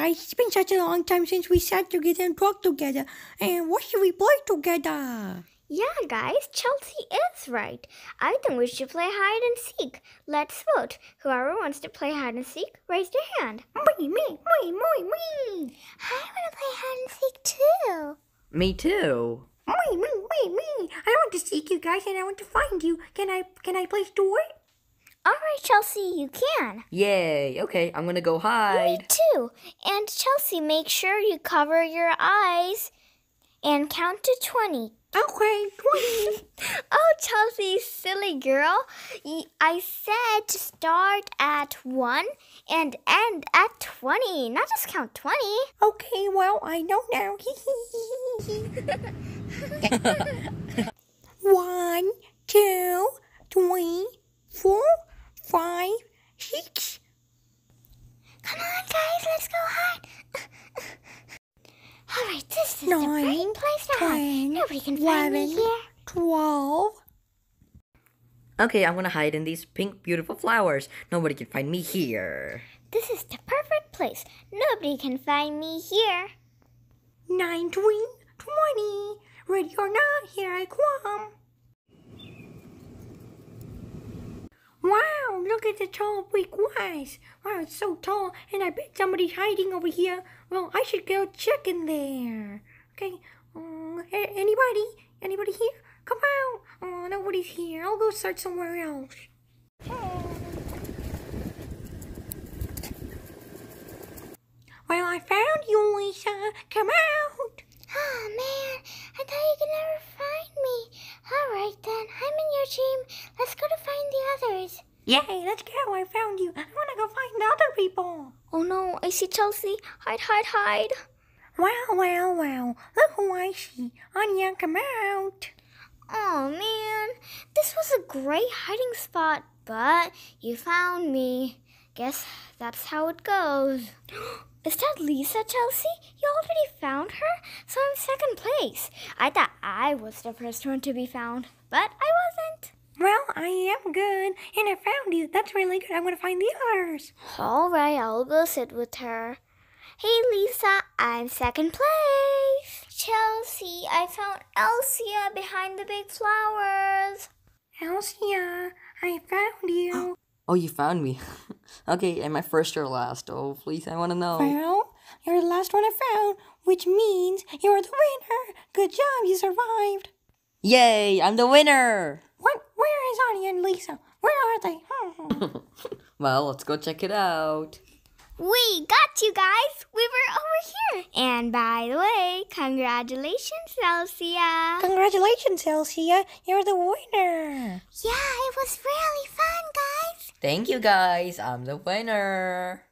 guys. It's been such a long time since we sat together and talked together. And what should we play together? Yeah, guys, Chelsea is right. I think we should play hide and seek. Let's vote. Whoever wants to play hide and seek, raise their hand. Me, me, me, me, me. I want to play hide and seek too. Me too. Me, me, me, me. I want to seek you guys and I want to find you. Can I, can I play store? All right, Chelsea, you can. Yay. Okay, I'm gonna go hide. Me too. And Chelsea, make sure you cover your eyes and count to 20. Okay, 20. Oh, Chelsea, silly girl. I said to start at 1 and end at 20, not just count 20. okay, well, I know now. One, two, three, four, five, six. Come on, guys, let's go hide. All right, this is Nine, the right place to hide. Nobody can find me here. Twelve. Okay, I'm gonna hide in these pink, beautiful flowers. Nobody can find me here. This is the perfect place. Nobody can find me here. Nineteen, twenty. Ready or not, here I come. Wow, look at the tall brick walls. Wow, it's so tall, and I bet somebody's hiding over here. Well, I should go check in there. Okay, um, anybody? Anybody here? Come out. Oh, nobody's here. I'll go search somewhere else. Well, I found you, Liza. Come out. Oh man, I thought you could never find me. All right then, I'm in your team. Let's go to find the others. Yay, let's go. I found you. I want to go find the other people. Oh no, I see Chelsea. Hide, hide, hide. Wow, wow, wow. Look who I see. Annia, come out. Oh man, this was a great hiding spot, but you found me. Guess that's how it goes. Is that Liza, Chelsea? You already found her? So I'm second place. I thought I was the first one to be found, but I. Well, I am good, and I found you. That's really good. I'm going to find the others. All right, I'll go sit with her. Hey, Liza, I'm second place. Chelsea, I found Elsia behind the big flowers. Elsia, I found you. Oh, oh you found me. okay, am I first or last? Oh, please, I wanna know. well, you're the last one I found, which means you're the winner. Good job, you survived. Yay, I'm the winner! What? Where is Annia and Liza? Where are they? Well, let's go check it out. We got you guys. We were over here. And by the way, congratulations, Elsia. Congratulations, Elsia. You're the winner. Yeah, it was really fun, guys. Thank you guys, I'm the winner.